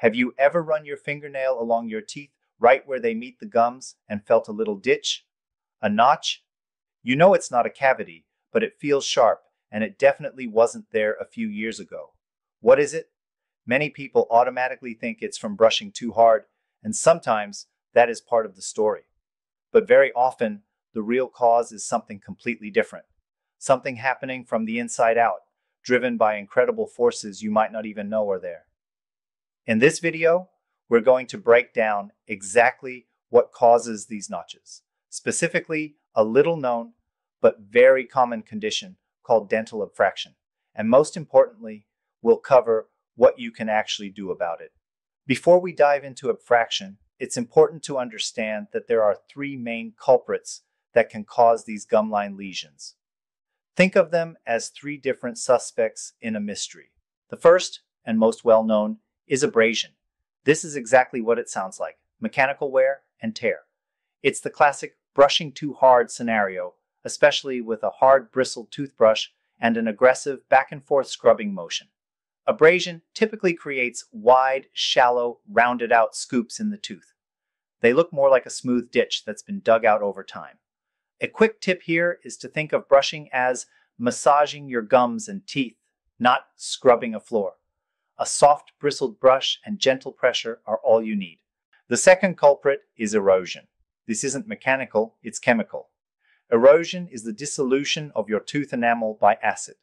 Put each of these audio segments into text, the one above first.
Have you ever run your fingernail along your teeth right where they meet the gums and felt a little ditch? A notch? You know it's not a cavity, but it feels sharp, and it definitely wasn't there a few years ago. What is it? Many people automatically think it's from brushing too hard, and sometimes that is part of the story. But very often, the real cause is something completely different. Something happening from the inside out, driven by incredible forces you might not even know are there. In this video, we're going to break down exactly what causes these notches, specifically a little known but very common condition called dental abfraction. And most importantly, we'll cover what you can actually do about it. Before we dive into abfraction, it's important to understand that there are three main culprits that can cause these gum line lesions. Think of them as three different suspects in a mystery. The first, and most well known, is abrasion. This is exactly what it sounds like mechanical wear and tear. It's the classic brushing too hard scenario, especially with a hard bristled toothbrush and an aggressive back and forth scrubbing motion. Abrasion typically creates wide, shallow, rounded out scoops in the tooth. They look more like a smooth ditch that's been dug out over time. A quick tip here is to think of brushing as massaging your gums and teeth, not scrubbing a floor. A soft, bristled brush and gentle pressure are all you need. The second culprit is erosion. This isn't mechanical, it's chemical. Erosion is the dissolution of your tooth enamel by acid.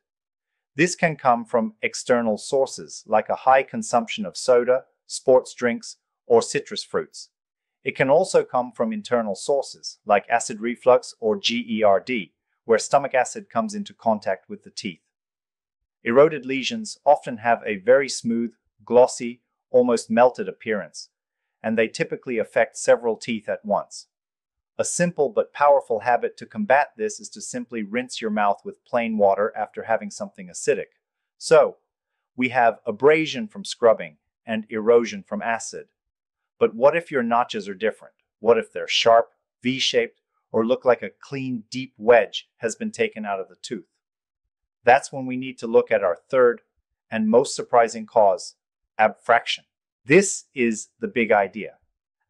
This can come from external sources like a high consumption of soda, sports drinks, or citrus fruits. It can also come from internal sources like acid reflux or GERD, where stomach acid comes into contact with the teeth. Eroded lesions often have a very smooth, glossy, almost melted appearance, and they typically affect several teeth at once. A simple but powerful habit to combat this is to simply rinse your mouth with plain water after having something acidic. So, we have abrasion from scrubbing and erosion from acid. But what if your notches are different? What if they're sharp, V shaped, or look like a clean, deep wedge has been taken out of the tooth? That's when we need to look at our third and most surprising cause abfraction. This is the big idea.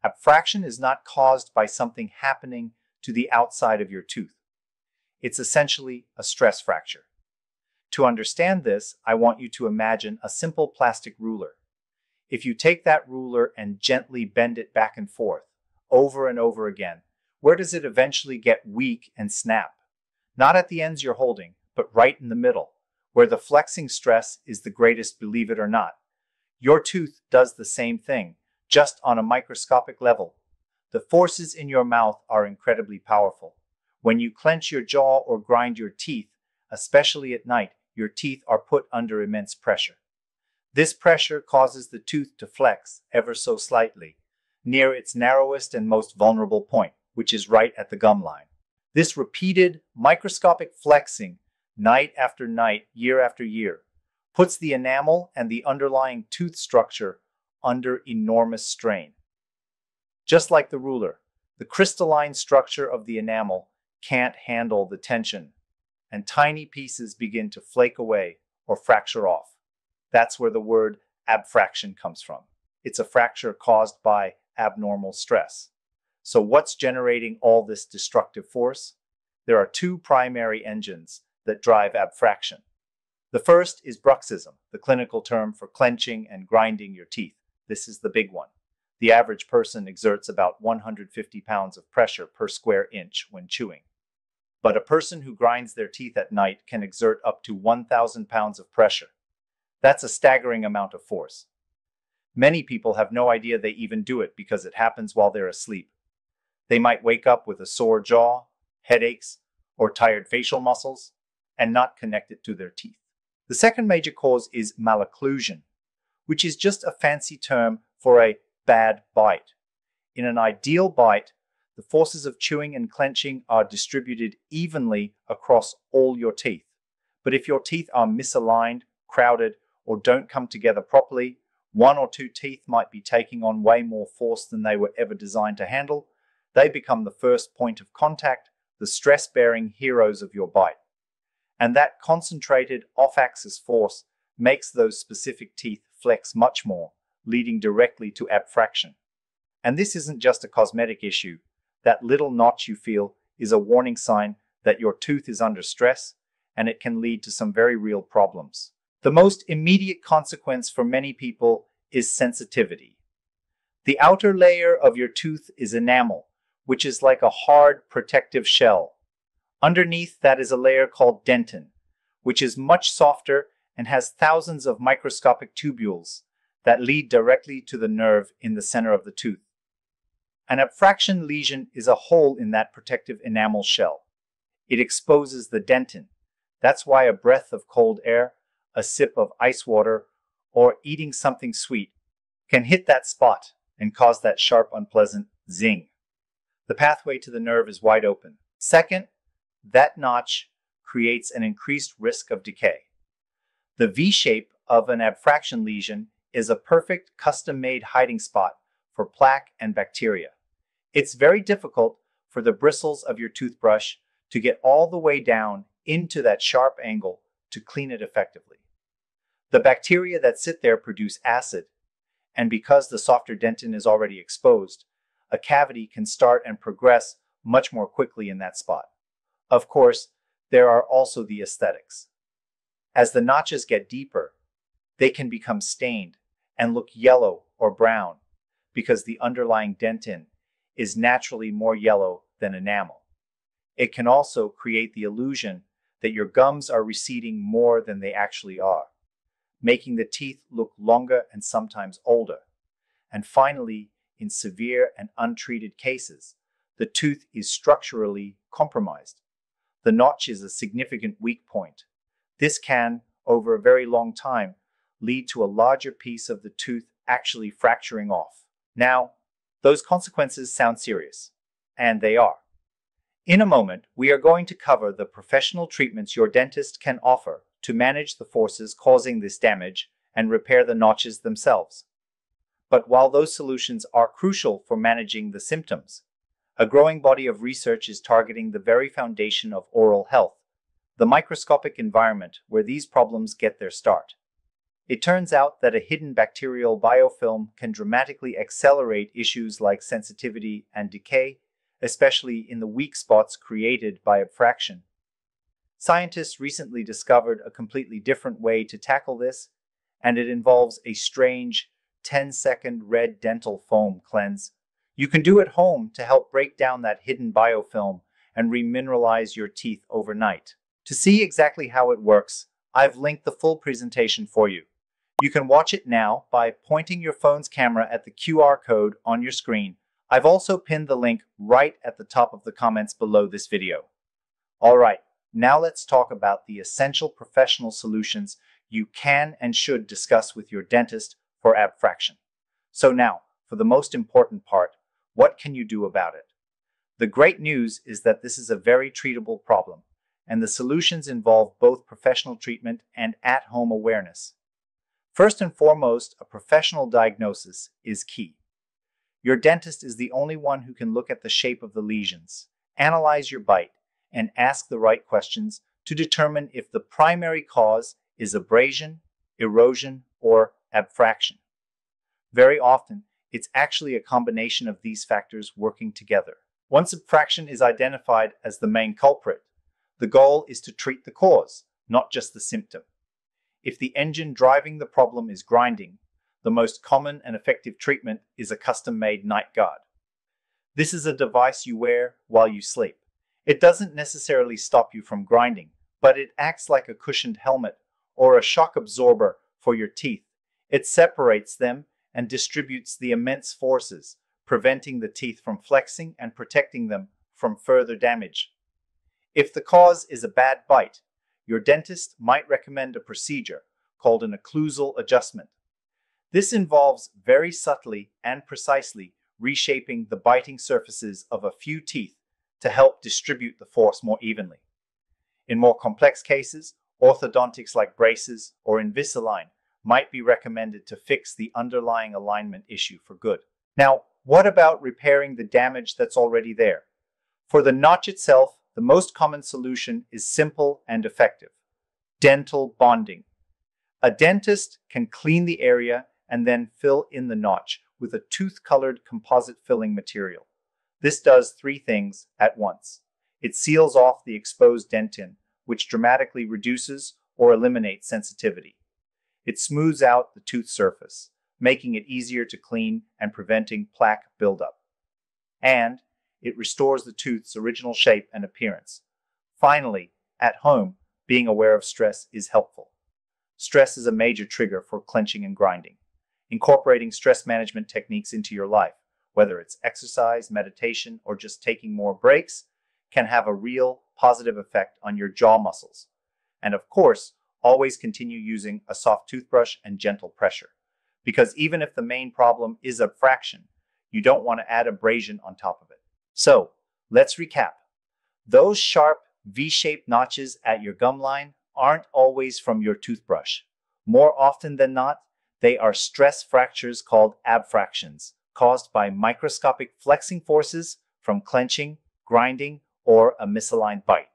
Abfraction is not caused by something happening to the outside of your tooth. It's essentially a stress fracture. To understand this, I want you to imagine a simple plastic ruler. If you take that ruler and gently bend it back and forth, over and over again, where does it eventually get weak and snap? Not at the ends you're holding, but right in the middle, where the flexing stress is the greatest, believe it or not. Your tooth does the same thing, just on a microscopic level. The forces in your mouth are incredibly powerful. When you clench your jaw or grind your teeth, especially at night, your teeth are put under immense pressure. This pressure causes the tooth to flex ever so slightly, near its narrowest and most vulnerable point, which is right at the gum line. This repeated microscopic flexing, night after night, year after year, puts the enamel and the underlying tooth structure under enormous strain. Just like the ruler, the crystalline structure of the enamel can't handle the tension, and tiny pieces begin to flake away or fracture off. That's where the word abfraction comes from. It's a fracture caused by abnormal stress. So, what's generating all this destructive force? There are two primary engines that drive abfraction. The first is bruxism, the clinical term for clenching and grinding your teeth. This is the big one. The average person exerts about 150 pounds of pressure per square inch when chewing. But a person who grinds their teeth at night can exert up to 1,000 pounds of pressure. That's a staggering amount of force. Many people have no idea they even do it because it happens while they're asleep. They might wake up with a sore jaw, headaches, or tired facial muscles, and not connect it to their teeth. The second major cause is malocclusion, which is just a fancy term for a bad bite. In an ideal bite, the forces of chewing and clenching are distributed evenly across all your teeth. But if your teeth are misaligned, crowded, or don't come together properly, one or two teeth might be taking on way more force than they were ever designed to handle. They become the first point of contact, the stress bearing heroes of your bite. And that concentrated off axis force makes those specific teeth flex much more, leading directly to abfraction. And this isn't just a cosmetic issue. That little notch you feel is a warning sign that your tooth is under stress and it can lead to some very real problems. The most immediate consequence for many people is sensitivity. The outer layer of your tooth is enamel, which is like a hard protective shell. Underneath that is a layer called dentin, which is much softer and has thousands of microscopic tubules that lead directly to the nerve in the center of the tooth. An abfraction lesion is a hole in that protective enamel shell. It exposes the dentin. That's why a breath of cold air, a sip of ice water, or eating something sweet can hit that spot and cause that sharp, unpleasant zing. The pathway to the nerve is wide open. Second, that notch creates an increased risk of decay. The V shape of an abfraction lesion is a perfect custom made hiding spot for plaque and bacteria. It's very difficult for the bristles of your toothbrush to get all the way down into that sharp angle to clean it effectively. The bacteria that sit there produce acid, and because the softer dentin is already exposed, a cavity can start and progress much more quickly in that spot. Of course, there are also the aesthetics. As the notches get deeper, they can become stained and look yellow or brown because the underlying dentin is naturally more yellow than enamel. It can also create the illusion that your gums are receding more than they actually are, making the teeth look longer and sometimes older. And finally, in severe and untreated cases, the tooth is structurally compromised. The notch is a significant weak point. This can, over a very long time, lead to a larger piece of the tooth actually fracturing off. Now, those consequences sound serious, and they are. In a moment, we are going to cover the professional treatments your dentist can offer to manage the forces causing this damage and repair the notches themselves. But while those solutions are crucial for managing the symptoms, a growing body of research is targeting the very foundation of oral health, the microscopic environment where these problems get their start. It turns out that a hidden bacterial biofilm can dramatically accelerate issues like sensitivity and decay, especially in the weak spots created by abfraction. Scientists recently discovered a completely different way to tackle this, and it involves a strange 10 second red dental foam cleanse. You can do at home to help break down that hidden biofilm and remineralize your teeth overnight. To see exactly how it works, I've linked the full presentation for you. You can watch it now by pointing your phone's camera at the QR code on your screen. I've also pinned the link right at the top of the comments below this video. Alright, now let's talk about the essential professional solutions you can and should discuss with your dentist for abfraction. So now, for the most important part, what can you do about it? The great news is that this is a very treatable problem, and the solutions involve both professional treatment and at-home awareness. First and foremost, a professional diagnosis is key. Your dentist is the only one who can look at the shape of the lesions, analyze your bite, and ask the right questions to determine if the primary cause is abrasion, erosion, or abfraction. Very often, it's actually a combination of these factors working together. Once abfraction is identified as the main culprit, the goal is to treat the cause, not just the symptom. If the engine driving the problem is grinding, the most common and effective treatment is a custom made night guard. This is a device you wear while you sleep. It doesn't necessarily stop you from grinding, but it acts like a cushioned helmet or a shock absorber for your teeth. It separates them and distributes the immense forces, preventing the teeth from flexing and protecting them from further damage. If the cause is a bad bite, your dentist might recommend a procedure called an occlusal adjustment. This involves very subtly and precisely reshaping the biting surfaces of a few teeth to help distribute the force more evenly. In more complex cases, orthodontics like braces or Invisalign might be recommended to fix the underlying alignment issue for good. Now, what about repairing the damage that's already there? For the notch itself, the most common solution is simple and effective dental bonding. A dentist can clean the area and then fill in the notch with a tooth-colored composite filling material. This does three things at once. It seals off the exposed dentin, which dramatically reduces or eliminates sensitivity. It smooths out the tooth surface, making it easier to clean and preventing plaque buildup. And it restores the tooth's original shape and appearance. Finally, at home, being aware of stress is helpful. Stress is a major trigger for clenching and grinding. Incorporating stress management techniques into your life, whether it's exercise, meditation, or just taking more breaks, can have a real positive effect on your jaw muscles. And of course, always continue using a soft toothbrush and gentle pressure. Because even if the main problem is abfraction, you don't want to add abrasion on top of it. So, let's recap. Those sharp V-shaped notches at your gum line aren't always from your toothbrush. More often than not, they are stress fractures called abfractions, caused by microscopic flexing forces from clenching, grinding, or a misaligned bite.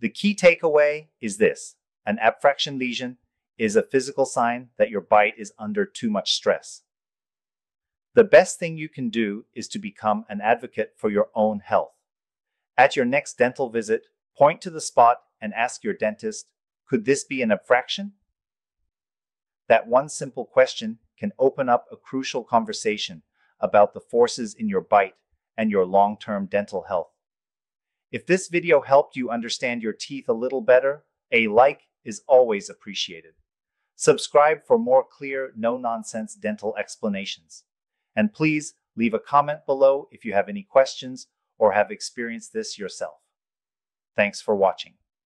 The key takeaway is this an abfraction lesion is a physical sign that your bite is under too much stress. The best thing you can do is to become an advocate for your own health. At your next dental visit, point to the spot and ask your dentist, could this be an abfraction? That one simple question can open up a crucial conversation about the forces in your bite and your long-term dental health. If this video helped you understand your teeth a little better, a like is always appreciated. Subscribe for more clear, no-nonsense dental explanations. And please leave a comment below if you have any questions or have experienced this yourself. Thanks for watching.